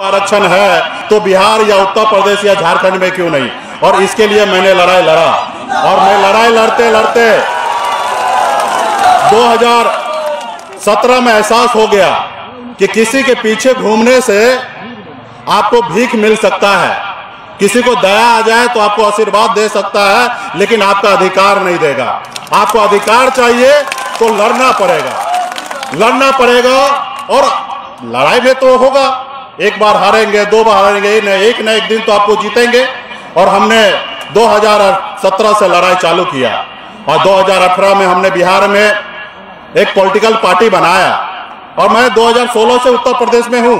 आरक्षण है तो बिहार या उत्तर प्रदेश या झारखंड में क्यों नहीं? और इसके लिए मैंने लड़ाई लड़ा। और मैं लड़ाई लड़ते लड़ते 2017 में एहसास हो गया कि किसी के पीछे घूमने से आपको भीख मिल सकता है। किसी को दया आ जाए तो आपको आशीर्वाद दे सकता है, लेकिन आपका अधिकार नहीं देगा। आपको अधिकार चाहिए तो लड़ना पड़ेगा। लड़ना पड़ेगा और लड़ाई में तो होगा। एक बार हारेंगे, दो बार हारेंगे, एक न एक दिन तो आपको जीतेंगे। और हमने 2017 से लड़ाई चालू किया। और 2018 में हमने बिहार में एक पॉलिटिकल पार्टी बनाया। और मैं 2016 से उत्तर प्रदेश में हूँ।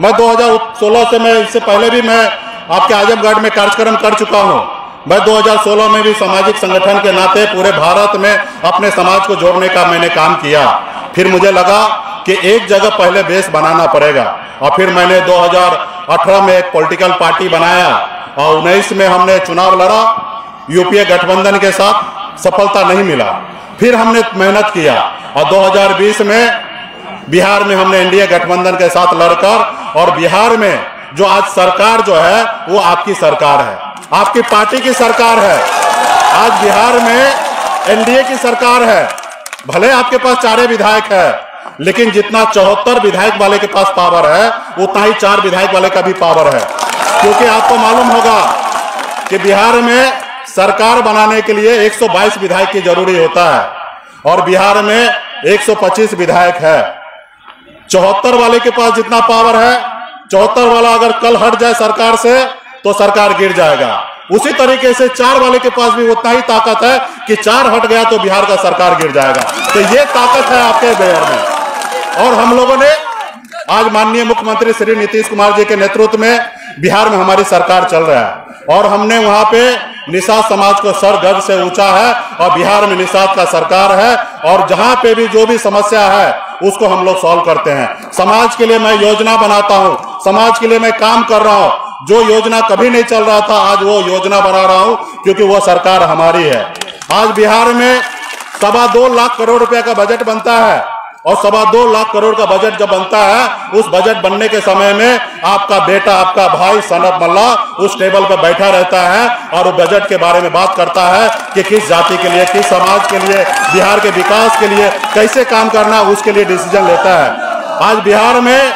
मैं 2016 से मैं, इससे पहले भी मैं आपके आजमगढ़ में कार्यक्रम कर चुका हूँ। मैं 2016 में भी सामाजिक संगठन के नाते पूरे भारत में अपने समाज को जोड़ने का मैंने काम किया। फिर मुझे लगा कि एक जगह पहले बेस बनाना पड़ेगा। और फिर मैंने 2018 में एक पॉलिटिकल पार्टी बनाया। और उन्नीस में हमने चुनाव लड़ा, यूपीए गठबंधन के साथ सफलता नहीं मिला। फिर हमने मेहनत किया। और 2020 में बिहार में हमने एनडीए गठबंधन के साथ लड़कर, और बिहार में जो आज सरकार जो है, वो आपकी सरकार है। आपकी पार्टी की सरकार है। आज बिहार में एनडीए की सरकार है। भले आपके पास चारे विधायक है लेकिन जितना चौहत्तर विधायक वाले के पास पावर है, उतना ही चार विधायक वाले का भी पावर है। क्योंकि आपको मालूम होगा कि बिहार में सरकार बनाने के लिए 122 विधायक की ज़रूरी होता है और बिहार में 125 विधायक है। चौहत्तर वाले के पास जितना पावर है, चौहत्तर वाला अगर कल हट जाए सरकार से तो सरकार गिर जाएगा। उसी तरीके से चार वाले के पास भी उतना ही ताकत है कि चार हट गया तो बिहार का सरकार गिर जाएगा। तो ये ताकत है आपके बिहार में। और हम लोगों ने आज माननीय मुख्यमंत्री श्री नीतीश कुमार जी के नेतृत्व में बिहार में हमारी सरकार चल रहा है। और हमने वहाँ पे निषाद समाज को सर गर्व से ऊँचा है और बिहार में निषाद का सरकार है। और जहाँ पे भी जो भी समस्या है, उसको हम लोग सॉल्व करते हैं। समाज के लिए मैं योजना बनाता हूँ। समाज के लिए मैं काम कर रहा हूँ। जो योजना कभी नहीं चल रहा था, आज वो योजना बना रहा हूँ, क्योंकि वो सरकार हमारी है। आज बिहार में सवा दो लाख करोड़ रुपया का बजट बनता है। और सवा दो लाख करोड़ का बजट जब बनता है, उस बजट बनने के समय में आपका बेटा, आपका भाई सनत मल्ला उस टेबल पर बैठा रहता है और वो बजट के बारे में बात करता है कि किस जाति के लिए, किस समाज के लिए, बिहार के विकास के लिए कैसे काम करना उसके लिए डिसीज़न लेता है। आज बिहार में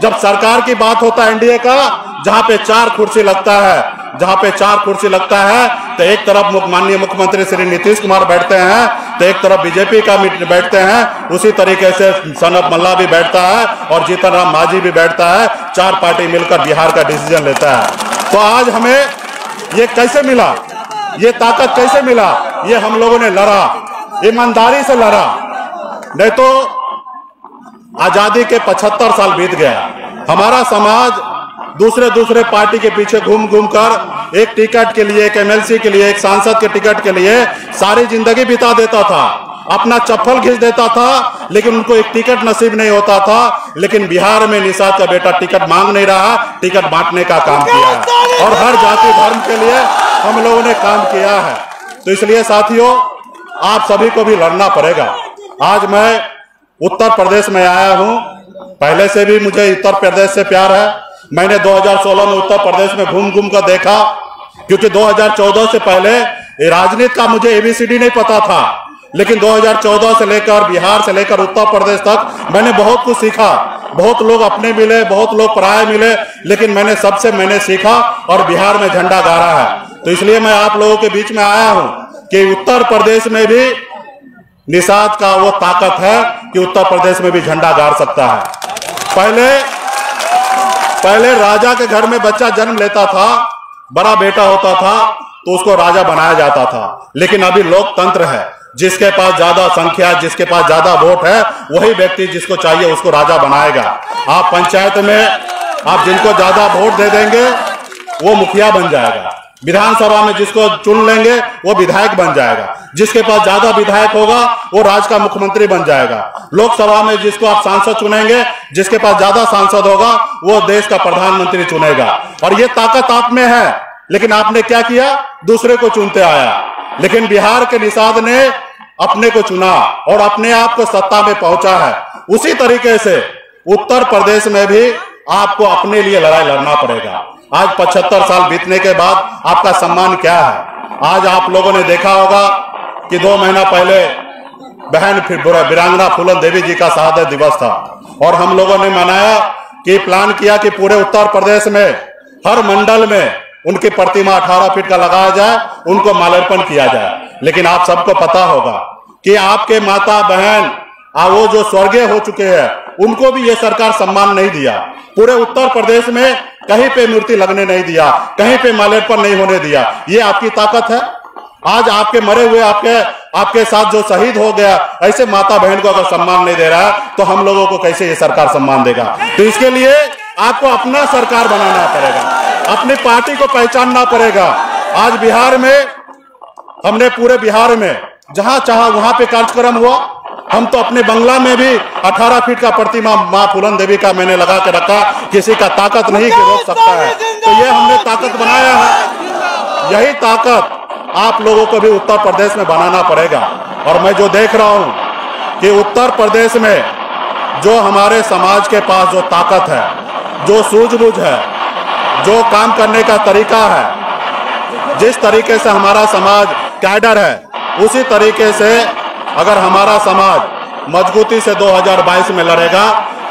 जब सरकार की बात होता है एनडीए का, जहाँ पे चार कुर्सी लगता है, जहाँ पे चार कुर्सी लगता है तो एक तरफ़ माननीय मुख्यमंत्री श्री नीतीश कुमार बैठते हैं तो एक तरफ़ बीजेपी का बैठते हैं, उसी तरीके से सनत मल्ला भी बैठता है और जीतन राम मांझी भी बैठता है, चार पार्टी मिलकर बिहार का डिसीज़न लेता है। तो आज हमें ये कैसे मिला? ये ताकत कैसे मिला? ये हम लोगों ने लड़ा, ईमानदारी से लड़ा। नहीं तो आज़ादी के 75 साल बीत गया। हमारा समाज दूसरे दूसरे पार्टी के पीछे घूम घूम कर एक टिकट के लिए, एक एमएलसी के लिए, एक सांसद के टिकट के लिए सारी ज़िंदगी बिता देता था। अपना चप्पल खींच देता था, लेकिन उनको एक टिकट नसीब नहीं होता था। लेकिन बिहार में निषाद का बेटा टिकट मांग नहीं रहा, टिकट बांटने का काम किया है। और हर जाति धर्म के लिए हम लोगों ने काम किया है। तो इसलिए साथियों, आप सभी को भी लड़ना पड़ेगा। आज मैं उत्तर प्रदेश में आया हूँ। पहले से भी मुझे उत्तर प्रदेश से प्यार है। मैंने 2016 में उत्तर प्रदेश में घूम घूम कर देखा, क्योंकि 2014 से पहले राजनीति का मुझे एबीसीडी नहीं पता था। लेकिन 2014 से लेकर बिहार से लेकर उत्तर प्रदेश तक मैंने बहुत कुछ सीखा। बहुत लोग अपने मिले, बहुत लोग पराये मिले, लेकिन मैंने सबसे मैंने सीखा और बिहार में झंडा गाड़ा है। तो इसलिए मैं आप लोगों के बीच में आया हूँ कि उत्तर प्रदेश में भी निषाद का वो ताकत है कि उत्तर प्रदेश में भी झंडा गाड़ सकता है। पहले पहले राजा के घर में बच्चा जन्म लेता था, बड़ा बेटा होता था तो उसको राजा बनाया जाता था। लेकिन अभी लोकतंत्र है, जिसके पास ज़्यादा संख्या, जिसके पास ज़्यादा वोट है, वही व्यक्ति जिसको चाहिए उसको राजा बनाएगा। आप पंचायत में, आप जिनको ज़्यादा वोट दे देंगे, वो मुखिया बन जाएगा। विधानसभा में जिसको चुन लेंगे, वो विधायक बन जाएगा। जिसके पास ज़्यादा विधायक होगा, वो राज्य का मुख्यमंत्री बन जाएगा। लोकसभा में जिसको आप सांसद चुनेंगे, जिसके पास ज़्यादा सांसद होगा, वो देश का प्रधानमंत्री चुनेगा। और ये ताकत आप में है, लेकिन आपने क्या किया? दूसरे को चुनते आया। लेकिन बिहार के निषाद ने अपने को चुना और अपने आप को सत्ता में पहुँचा है। उसी तरीके से उत्तर प्रदेश में भी आपको अपने लिए लड़ाई लड़ना पड़ेगा। आज पचहत्तर साल बीतने के बाद आपका सम्मान क्या है? आज आप लोगों ने देखा होगा कि दो महीना पहले बहन फिर वीरांगना फूलन देवी जी का शहादत दिवस था। और हम लोगों ने मनाया कि प्लान किया कि पूरे उत्तर प्रदेश में, हर मंडल में उनकी प्रतिमा 18 फीट का लगाया जाए, उनको माल्यार्पण किया जाए। लेकिन आप सबको पता होगा कि आपके माता बहन वो जो स्वर्गीय हो चुके हैं उनको भी ये सरकार सम्मान नहीं दिया। पूरे उत्तर प्रदेश में कहीं पे मूर्ति लगने नहीं दिया, कहीं पे माल्यार्पण नहीं होने दिया। ये आपकी ताकत है? आज आपके मरे हुए, आपके आपके साथ जो शहीद हो गया, ऐसे माता बहन को अगर सम्मान नहीं दे रहा है तो हम लोगों को कैसे ये सरकार सम्मान देगा? तो इसके लिए आपको अपना सरकार बनाना पड़ेगा। अपनी पार्टी को पहचानना पड़ेगा। आज बिहार में, हमने पूरे बिहार में, जहाँ चाहा वहाँ पे कार्यक्रम हुआ। हम तो अपने बंगला में भी 18 फीट का प्रतिमा माँ फूलन देवी का मैंने लगा के रखा किसी का ताकत नहीं कि रोक सकता है। तो ये हमने ताकत बनाया है। यही ताकत आप लोगों को भी उत्तर प्रदेश में बनाना पड़ेगा। और मैं जो देख रहा हूँ कि उत्तर प्रदेश में जो हमारे समाज के पास जो ताकत है जो सूझबूझ है जो काम करने का तरीका है जिस तरीके से हमारा समाज कैडर है उसी तरीके से अगर हमारा समाज मजबूती से 2022 में लड़ेगा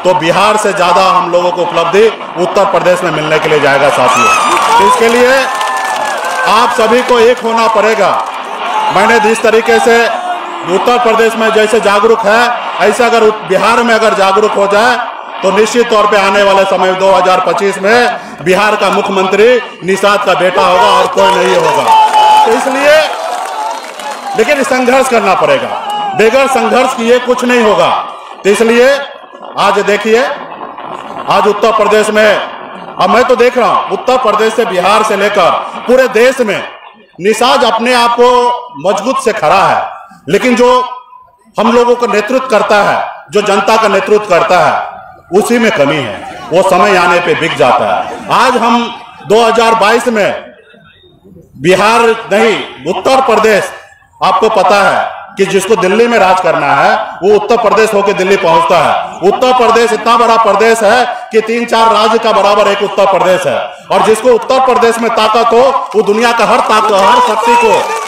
तो बिहार से ज़्यादा हम लोगों को उपलब्धि उत्तर प्रदेश में मिलने के लिए जाएगा साथियों। इसके लिए आप सभी को एक होना पड़ेगा। मैंने जिस तरीके से उत्तर प्रदेश में जैसे जागरूक है, ऐसे अगर बिहार में अगर जागरूक हो जाए तो निश्चित तौर पे आने वाले समय 2025 में बिहार का मुख्यमंत्री निषाद का बेटा होगा और कोई नहीं होगा। तो इसलिए लेकिन संघर्ष करना पड़ेगा। बगैर संघर्ष किए, कुछ नहीं होगा। तो इसलिए आज देखिए, आज उत्तर प्रदेश में, अब मैं तो देख रहा हूँ, उत्तर प्रदेश से बिहार से लेकर पूरे देश में निषाद अपने आप को मज़बूत से खड़ा है। लेकिन जो हम लोगों का नेतृत्व करता है, जो जनता का नेतृत्व करता है, उसी में कमी है। वो समय आने पे बिक जाता है। आज हम 2022 में बिहार नहीं, उत्तर प्रदेश, आपको पता है कि जिसको दिल्ली में राज करना है, वो उत्तर प्रदेश होकर दिल्ली पहुँचता है। उत्तर प्रदेश इतना बड़ा प्रदेश है कि तीन चार राज्य का बराबर एक उत्तर प्रदेश है। और जिसको उत्तर प्रदेश में ताकत हो, वो दुनिया का हर ताकत, हर शक्ति को,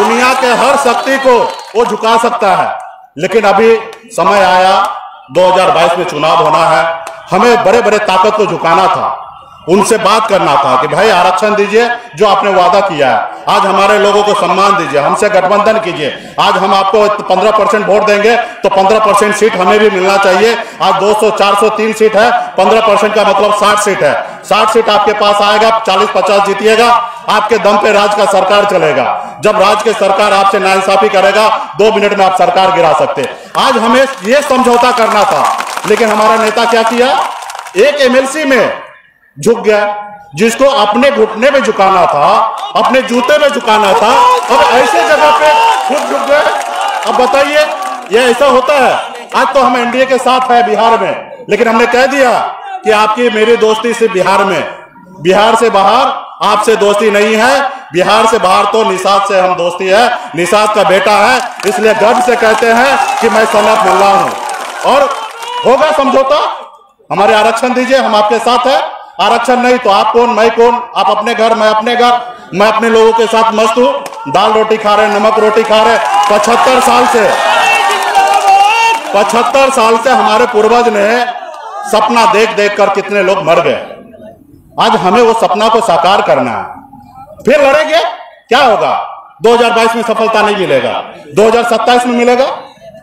दुनिया के हर शक्ति को वो झुका सकता है। लेकिन अभी समय आया 2022 में चुनाव होना है। हमें बड़े बड़े ताकत को झुकाना था। उनसे बात करना था कि भाई आरक्षण दीजिए, जो आपने वादा किया है। आज हमारे लोगों को सम्मान दीजिए, हमसे गठबंधन कीजिए। आज हम आपको 15 परसेंट वोट देंगे तो 15 परसेंट सीट हमें भी मिलना चाहिए। आज 200 403 सीट है 15 परसेंट का मतलब 60 सीट है। 60 सीट आपके पास आएगा 40 50 जीतिएगा, आपके दम पे राज का सरकार चलेगा। जब राज के सरकार आपसे नाइंसाफी करेगा, दो मिनट में आप सरकार गिरा सकते। आज हमें ये समझौता करना था, लेकिन हमारा नेता क्या किया? एक एमएलसी में झुक गया, जिसको अपने घुटने में झुकाना था, अपने जूते में झुकाना था, अब ऐसे जगह पे खुद झुक गए। अब बताइए, ये ऐसा होता है? आज तो हम एनडीए के साथ है बिहार में, लेकिन हमने कह दिया कि आपकी मेरी दोस्ती से बिहार में। बिहार से बाहर आपसे दोस्ती नहीं है, बिहार से बाहर तो निषाद से हम दोस्ती है, निषाद का बेटा है, इसलिए गर्व से कहते हैं कि मैं सनत मुल्ला हूँ। और होगा समझौता? हमारे आरक्षण दीजिए, हम आपके साथ है। आरक्षण नहीं तो आप कौन, मैं कौन? आप अपने घर, मैं अपने घर। मैं अपने लोगों के साथ मस्त हूँ। दाल रोटी खा रहे नमक रोटी खा रहे पचहत्तर साल से, पचहत्तर साल से हमारे पूर्वज ने सपना देख देख कर कितने लोग मर गए। आज हमें वो सपना को साकार करना है। फिर लड़ेंगे? क्या होगा? 2022 में सफलता नहीं मिलेगा। 2027 में मिलेगा?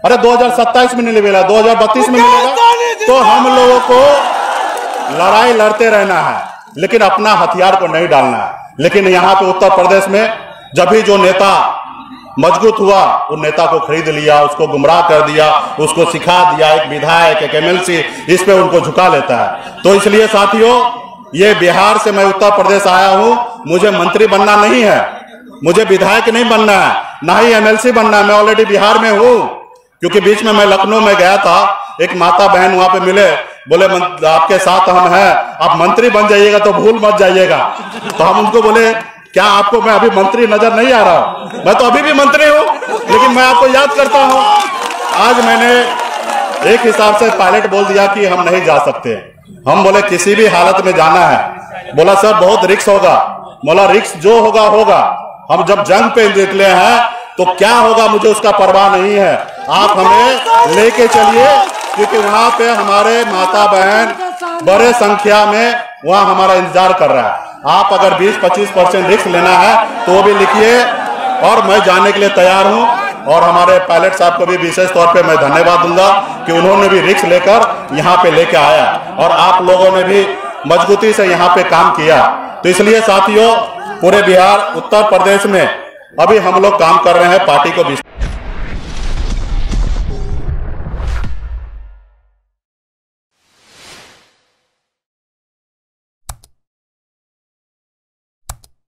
अरे 2027 में नहीं मिलेगा। 2032 में मिलेगा? तो हम लोगों को लड़ाई लड़ते रहना है, लेकिन अपना हथियार को नहीं डालना है। लेकिन यहाँ पे उत्तर प्रदेश में जब भी जो नेता मज़बूत हुआ, उन नेता को खरीद लिया, उसको गुमराह कर दिया, उसको सिखा दिया, एक विधायक, एक एमएलसी, इस पे उनको झुका लेता है। तो इसलिए साथियों, ये बिहार से मैं उत्तर प्रदेश आया हूँ, मुझे मंत्री बनना नहीं है। मुझे विधायक नहीं बनना है, ना ही एमएलसी बनना है। मैं ऑलरेडी बिहार में हूँ, क्योंकि बीच में मैं लखनऊ में गया था, एक माता बहन वहाँ पे मिले बोले आपके साथ हम हैं। आप मंत्री बन जाइएगा तो भूल मत जाइएगा। तो हम उनको बोले, क्या आपको मैं अभी मंत्री नज़र नहीं आ रहा हूँ? मैं तो अभी भी मंत्री हूँ, लेकिन मैं आपको याद करता हूँ। आज मैंने एक हिसाब से पायलट बोल दिया कि हम नहीं जा सकते। हम बोले, किसी भी हालत में जाना है। बोला, सर, बहुत रिक्स होगा। बोला, रिक्स जो होगा होगा। हम जब जंग पे निकले हैं तो क्या होगा? मुझे उसका परवाह नहीं है। आप हमें लेके चलिए क्योंकि वहाँ पे हमारे माता बहन बड़े संख्या में वहाँ हमारा इंतज़ार कर रहा है। आप अगर 20-25 परसेंट रिक्स लेना है तो वो भी लिखिए और मैं जाने के लिए तैयार हूँ। और हमारे पायलट साहब को भी विशेष तौर पे मैं धन्यवाद दूँगा कि उन्होंने भी रिक्स लेकर यहाँ पे लेके आया। और आप लोगों ने भी मजबूती से यहाँ पे काम किया। तो इसलिए साथियों पूरे बिहार उत्तर प्रदेश में अभी हम लोग काम कर रहे हैं पार्टी को